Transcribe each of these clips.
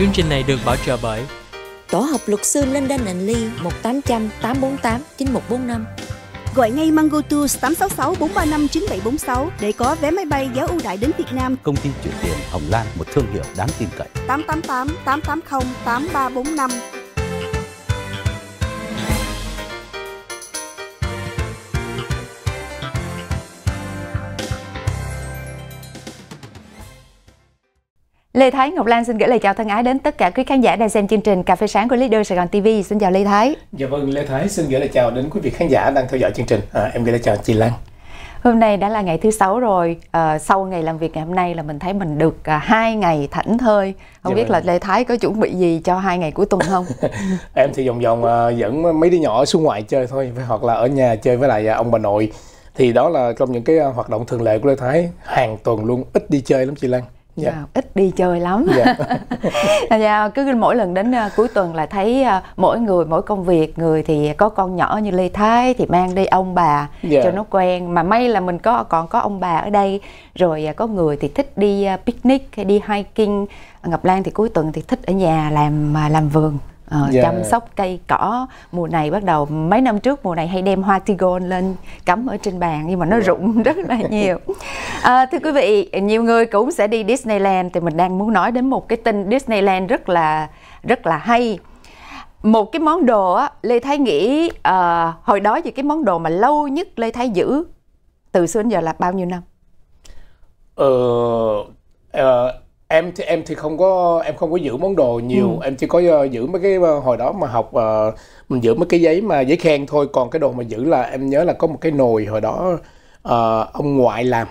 Chương trình này được bảo trợ bởi Tổ hợp luật sư London Lee 1800 848 9145 Gọi ngay Mango Tours 866 435 9746 để có vé máy bay giá ưu đãi đến Việt Nam. Công ty chuyển tiền Hồng Lan, một thương hiệu đáng tin cậy. 888 880 8345 Lê Thái Ngọc Lan xin gửi lời chào thân ái đến tất cả quý khán giả đang xem chương trình Cà phê sáng của Leader Sài Gòn TV. Xin chào Lê Thái. Dạ vâng, Lê Thái xin gửi lời chào đến quý vị khán giả đang theo dõi chương trình. À, em gửi lời chào chị Lan. Hôm nay đã là ngày thứ sáu rồi. À, sau ngày làm việc ngày hôm nay là mình thấy mình được à, hai ngày thảnh thơi. Không Dạ biết vâng. là Lê Thái có chuẩn bị gì cho hai ngày cuối tuần không? em thì vòng vòng à, dẫn mấy đứa nhỏ xuống ngoài chơi thôi, hoặc là ở nhà chơi với lại à, ông bà nội. Thì đó là trong những cái à, hoạt động thường lệ của Lê Thái, hàng tuần luôn, ít đi chơi lắm chị Lan. Dạ. Ít đi chơi lắm. Dạ. dạ, cứ mỗi lần đến à, cuối tuần là thấy à, mỗi người mỗi công việc người thì có con nhỏ như Lê Thái thì mang đi ông bà Dạ. cho nó quen mà may là mình có còn có ông bà ở đây rồi à, có người thì thích đi picnic hay đi hiking Ngọc Lan thì cuối tuần thì thích ở nhà làm làm vườn ờ, Dạ. chăm sóc cây cỏ. Mùa này bắt đầu mấy năm trước mùa này hay đem hoa tigon lên cắm ở trên bàn nhưng mà nó rụng rất là nhiều. À, thưa quý vị nhiều người cũng sẽ đi Disneyland thì mình đang muốn nói đến một cái tin Disneyland rất là rất là hay. Một cái món đồ á Lê Thái nghĩ ờ, hồi đó thì cái món đồ mà lâu nhất Lê Thái giữ từ xưa đến giờ là bao nhiêu năm? Ờ, ờ, em thì em thì không có em không có giữ món đồ nhiều. Em chỉ có ờ, giữ mấy cái ờ, hồi đó mà học ờ, mình giữ mấy cái giấy mà giấy khen thôi. Còn cái đồ mà giữ là em nhớ là có một cái nồi hồi đó ờ, ông ngoại làm.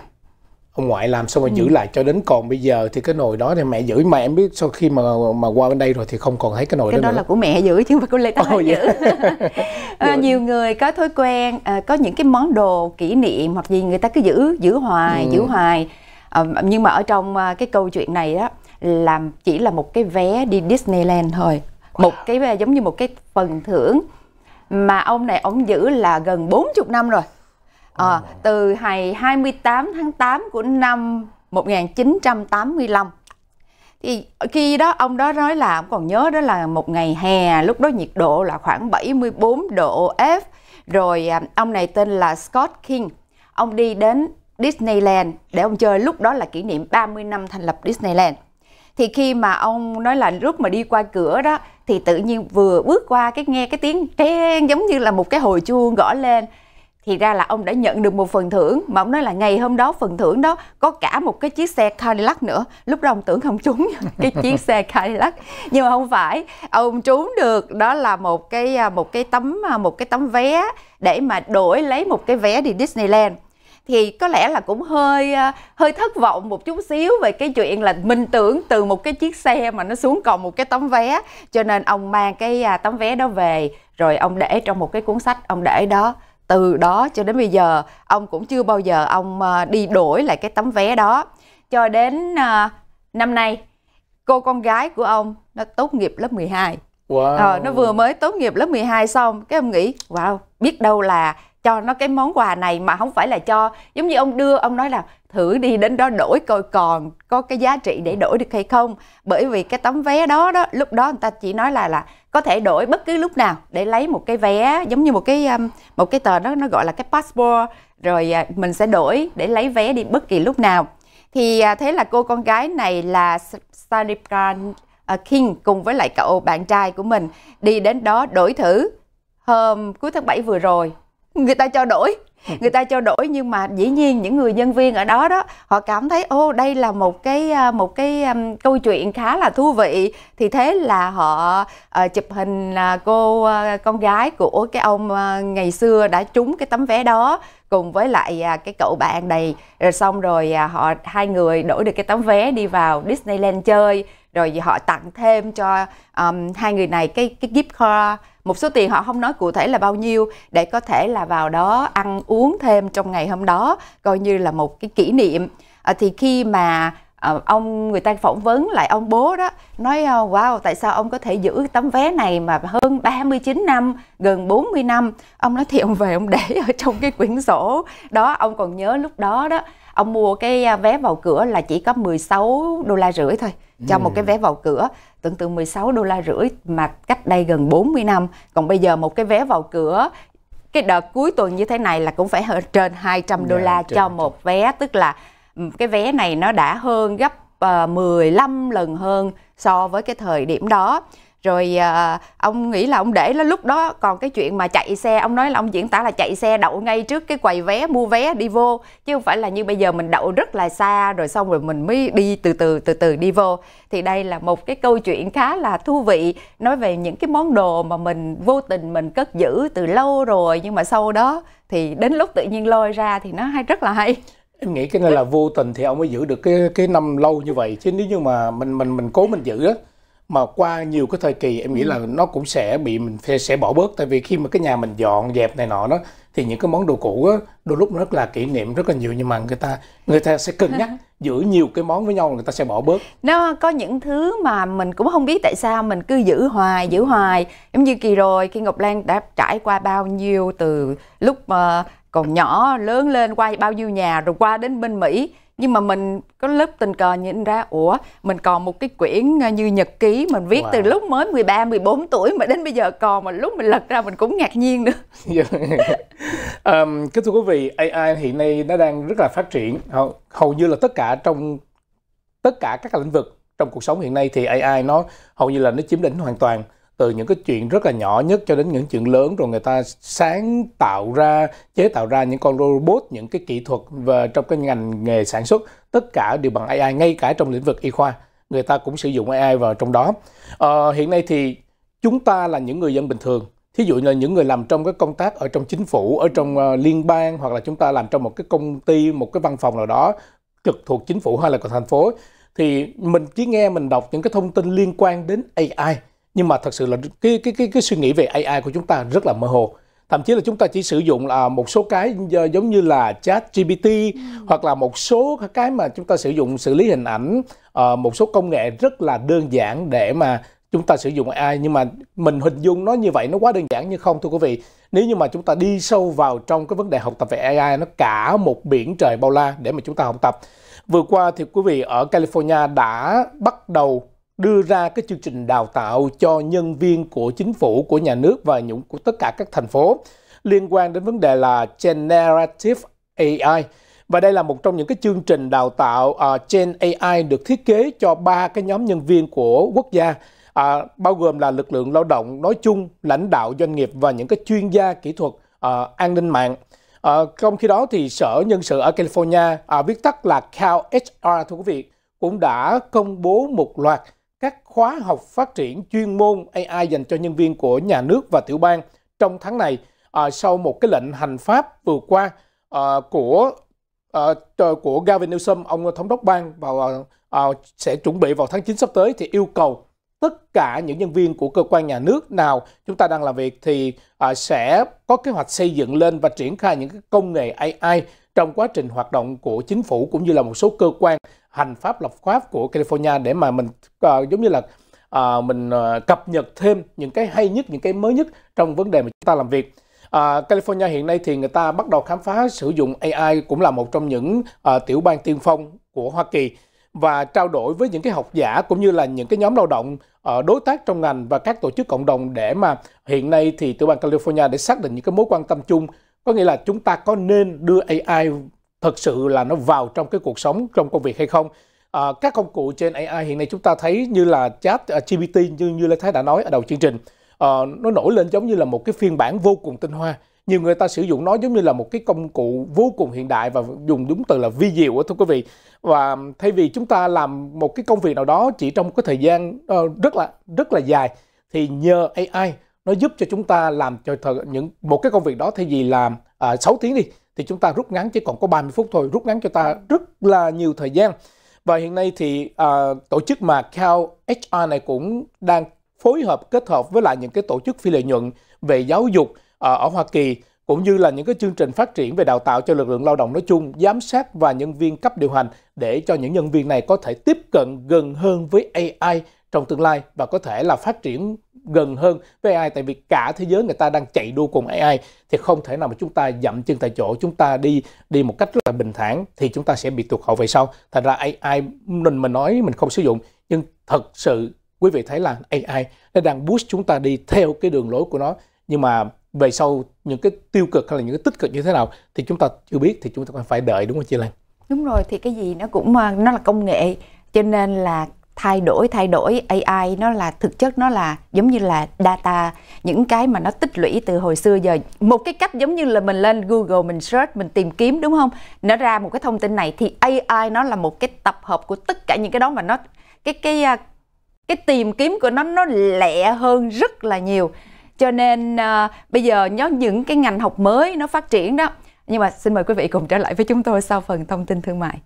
Ông ngoại làm xong rồi giữ lại cho đến còn bây giờ thì cái nồi đó thì mẹ giữ. Mà em biết sau khi mà mà qua bên đây rồi thì không còn thấy cái nồi cái đó đó nữa. là của mẹ giữ chứ không phải của Lê Thái giữ dạ. Ờ, Dạ. nhiều người có thói quen ờ, có những cái món đồ kỷ niệm hoặc gì người ta cứ giữ giữ hoài Ừ. giữ hoài Ờ, nhưng mà ở trong ờ, cái câu chuyện này đó làm chỉ là một cái vé đi Disneyland thôi. Một cái vé giống như một cái phần thưởng mà ông này ông giữ là gần 40 năm rồi. Ờ, từ ngày 28 tháng 8 của năm 1985 thì khi đó ông đó nói là ông còn nhớ đó là một ngày hè lúc đó nhiệt độ là khoảng 74 độ F. Rồi à, ông này tên là Scott King. Ông đi đến Disneyland, để ông chơi. Lúc đó là kỷ niệm 30 năm thành lập Disneyland. Thì khi mà ông nói là lúc mà đi qua cửa đó, thì tự nhiên vừa bước qua cái nghe cái tiếng treng giống như là một cái hồi chuông gõ lên. Thì ra là ông đã nhận được một phần thưởng, mà ông nói là ngày hôm đó phần thưởng đó có cả một cái chiếc xe Cadillac nữa. Lúc đó ông tưởng không trúng cái chiếc xe Cadillac. Nhưng mà không phải, ông trúng được đó là một cái à, một cái tấm à, một cái tấm vé để mà đổi lấy một cái vé đi Disneyland thì có lẽ là cũng hơi à, hơi thất vọng một chút xíu về cái chuyện là mình tưởng từ một cái chiếc xe mà nó xuống còn một cái tấm vé. Cho nên ông mang cái à, tấm vé đó về rồi ông để trong một cái cuốn sách ông để đó. Từ đó cho đến bây giờ ông cũng chưa bao giờ ông à, đi đổi lại cái tấm vé đó. Cho đến à, năm nay cô con gái của ông nó tốt nghiệp lớp 12 wow. Ờ, nó vừa mới tốt nghiệp lớp 12 xong cái ông nghĩ wow biết đâu là cho nó cái món quà này mà không phải là cho, giống như ông đưa, ông nói là thử đi đến đó đổi coi còn có cái giá trị để đổi được hay không. Bởi vì cái tấm vé đó đó, lúc đó người ta chỉ nói là là có thể đổi bất cứ lúc nào để lấy một cái vé, giống như một cái um, một cái tờ đó, nó gọi là cái passport, rồi à, mình sẽ đổi để lấy vé đi bất kỳ lúc nào. Thì à, thế là cô con gái này là Sarika à, King cùng với lại cậu bạn trai của mình đi đến đó đổi thử. Hôm cuối tháng 7 vừa rồi người ta cho đổi. Người ta cho đổi nhưng mà dĩ nhiên những người nhân viên ở đó đó họ cảm thấy ô đây là một cái à, một cái um, câu chuyện khá là thú vị. Thì thế là họ à, chụp hình à, cô à, con gái của cái ông à, ngày xưa đã trúng cái tấm vé đó cùng với lại à, cái cậu bạn này. Rồi xong rồi à, họ hai người đổi được cái tấm vé đi vào Disneyland chơi. Rồi họ tặng thêm cho um, hai người này cái cái gift card một số tiền họ không nói cụ thể là bao nhiêu để có thể là vào đó ăn uống thêm trong ngày hôm đó coi như là một cái kỷ niệm. À, thì khi mà uh, ông người ta phỏng vấn lại ông bố đó nói uh, wow tại sao ông có thể giữ tấm vé này mà hơn 39 năm gần 40 năm? Ông nói thì ông về ông để ở trong cái quyển sổ đó. Ông còn nhớ lúc đó đó ông mua cái à, vé vào cửa là chỉ có 16 đô la rưỡi thôi cho ừ. một cái vé vào cửa. Tưởng tượng 16 đô la rưỡi mà cách đây gần 40 năm. Còn bây giờ một cái vé vào cửa cái đợt cuối tuần như thế này là cũng phải hơn trên 200 đô la cho một vé. Tức là cái vé này nó đã hơn gấp ờ, uh, 15 lần hơn so với cái thời điểm đó. Rồi uh, ông nghĩ là ông để nó lúc đó còn cái chuyện mà chạy xe ông nói là ông diễn tả là chạy xe đậu ngay trước cái quầy vé mua vé đi vô chứ không phải là như bây giờ mình đậu rất là xa rồi xong rồi mình mới đi từ từ từ từ đi vô. Thì đây là một cái câu chuyện khá là thú vị nói về những cái món đồ mà mình vô tình mình cất giữ từ lâu rồi nhưng mà sau đó thì đến lúc tự nhiên lôi ra thì nó hay rất là hay em nghĩ cái này là vô tình thì ông mới giữ được cái cái năm lâu như vậy. Chứ nếu như mà mình mình mình cố mình giữ á mà qua nhiều cái thời kỳ em nghĩ ừ. là nó cũng sẽ bị mình sẽ, bỏ bớt. Tại vì khi mà cái nhà mình dọn dẹp này nọ đó thì những cái món đồ cũ á đôi lúc rất là kỷ niệm rất là nhiều. Nhưng mà người ta người ta sẽ cân nhắc giữ nhiều cái món với nhau người ta sẽ bỏ bớt. Nó có những thứ mà mình cũng không biết tại sao mình cứ giữ hoài giữ hoài. Giống như kỳ rồi khi Ngọc Lan đã trải qua bao nhiêu từ lúc mà còn nhỏ lớn lên qua bao nhiêu nhà rồi qua đến bên Mỹ nhưng mà mình có lớp tình cờ nhìn ra ủa mình còn một cái quyển à, như nhật ký mình viết wow. từ lúc mới 13 14 tuổi mà đến bây giờ còn mà lúc mình lật ra mình cũng ngạc nhiên nữa. um, kính thưa quý vị, AI hiện nay nó đang rất là phát triển hầu, hầu như là tất cả trong tất cả các lĩnh vực trong cuộc sống hiện nay thì AI nó hầu như là nó chiếm lĩnh hoàn toàn từ những cái chuyện rất là nhỏ nhất cho đến những chuyện lớn rồi người ta sáng tạo ra chế tạo ra những con robot những cái kỹ thuật và trong cái ngành nghề sản xuất tất cả đều bằng AI ngay cả trong lĩnh vực y khoa. Người ta cũng sử dụng AI vào trong đó. À, hiện nay thì chúng ta là những người dân bình thường. Thí dụ như là những người làm trong cái công tác ở trong chính phủ ở trong uh, liên bang hoặc là chúng ta làm trong một cái công ty một cái văn phòng nào đó trực thuộc chính phủ hay là của thành phố thì mình chỉ nghe mình đọc những cái thông tin liên quan đến AI nhưng mà thật sự là cái cái cái cái suy nghĩ về AI của chúng ta rất là mơ hồ. Thậm chí là chúng ta chỉ sử dụng là một số cái giống như là chat GPT ừ. hoặc là một số cái mà chúng ta sử dụng xử lý hình ảnh uh, một số công nghệ rất là đơn giản để mà chúng ta sử dụng AI nhưng mà mình hình dung nó như vậy nó quá đơn giản như không thưa quý vị. Nếu như mà chúng ta đi sâu vào trong cái vấn đề học tập về AI nó cả một biển trời bao la để mà chúng ta học tập. Vừa qua thì quý vị ở California đã bắt đầu đưa ra cái chương trình đào tạo cho nhân viên của chính phủ, của nhà nước và những của tất cả các thành phố liên quan đến vấn đề là Generative AI. Và đây là một trong những cái chương trình đào tạo uh, Gen AI được thiết kế cho ba cái nhóm nhân viên của quốc gia, uh, bao gồm là lực lượng lao động nói chung, lãnh đạo doanh nghiệp và những cái chuyên gia kỹ thuật uh, an ninh mạng. Uh, trong khi đó thì Sở Nhân sự ở California, uh, viết tắt là Cal HR thưa quý vị, cũng đã công bố một loạt các khóa học phát triển chuyên môn AI dành cho nhân viên của nhà nước và tiểu bang trong tháng này à, sau một cái lệnh hành pháp vừa qua à, của à, của Gavin Newsom ông thống đốc bang vào à, à sẽ chuẩn bị vào tháng 9 sắp tới thì yêu cầu tất cả những nhân viên của cơ quan nhà nước nào chúng ta đang làm việc thì à, sẽ có kế hoạch xây dựng lên và triển khai những cái công nghệ AI trong quá trình hoạt động của chính phủ cũng như là một số cơ quan hành pháp lập pháp của California để mà mình uh, giống như là uh, mình uh, cập nhật thêm những cái hay nhất những cái mới nhất trong vấn đề mà chúng ta làm việc. Uh, California hiện nay thì người ta bắt đầu khám phá sử dụng AI cũng là một trong những uh, tiểu bang tiên phong của Hoa Kỳ và trao đổi với những cái học giả cũng như là những cái nhóm lao động ở đối tác trong ngành và các tổ chức cộng đồng để mà hiện nay thì tiểu bang California để xác định những cái mối quan tâm chung có nghĩa là chúng ta có nên đưa AI thật sự là nó vào trong cái cuộc sống trong công việc hay không? À, các công cụ trên AI hiện nay chúng ta thấy như là chat à, uh, GPT như như Lê Thái đã nói ở đầu chương trình. Uh, nó nổi lên giống như là một cái phiên bản vô cùng tinh hoa. Nhiều người ta sử dụng nó giống như là một cái công cụ vô cùng hiện đại và dùng đúng từ là vi diệu thưa quý vị. Và thay vì chúng ta làm một cái công việc nào đó chỉ trong một cái thời gian uh, rất là rất là dài thì nhờ AI nó giúp cho chúng ta làm cho thờ, những một cái công việc đó thay vì làm à, uh, 6 tiếng đi thì chúng ta rút ngắn chỉ còn có 30 phút thôi, rút ngắn cho ta rất là nhiều thời gian. Và hiện nay thì uh, tổ chức mà Cal HR này cũng đang phối hợp kết hợp với lại những cái tổ chức phi lợi nhuận về giáo dục uh, ở Hoa Kỳ cũng như là những cái chương trình phát triển về đào tạo cho lực lượng lao động nói chung, giám sát và nhân viên cấp điều hành để cho những nhân viên này có thể tiếp cận gần hơn với AI trong tương lai và có thể là phát triển gần hơn với AI tại vì cả thế giới người ta đang chạy đua cùng AI thì không thể nào mà chúng ta dậm chân tại chỗ. Chúng ta đi đi một cách rất là bình thản thì chúng ta sẽ bị tụt hậu về sau. Thành ra AI mình mình nói mình không sử dụng, nhưng thật sự quý vị thấy là AI nó đang boost chúng ta đi theo cái đường lối của nó. Nhưng mà về sau những cái tiêu cực hay là những cái tích cực như thế nào thì chúng ta chưa biết, thì chúng ta phải đợi, đúng không chị Lan? Đúng rồi, thì cái gì nó cũng à, nó là công nghệ. Cho nên là thay đổi thay đổi AI nó là thực chất nó là giống như là data. Những cái mà nó tích lũy từ hồi xưa giờ một cái cách giống như là mình lên Google mình search mình tìm kiếm đúng không? Nó ra một cái thông tin này thì AI nó là một cái tập hợp của tất cả những cái đó mà nó cái cái à, cái tìm kiếm của nó nó lẹ hơn rất là nhiều. Cho nên uh, bây giờ nhớ những cái ngành học mới nó phát triển đó. Nhưng mà xin mời quý vị cùng trở lại với chúng tôi sau phần thông tin thương mại.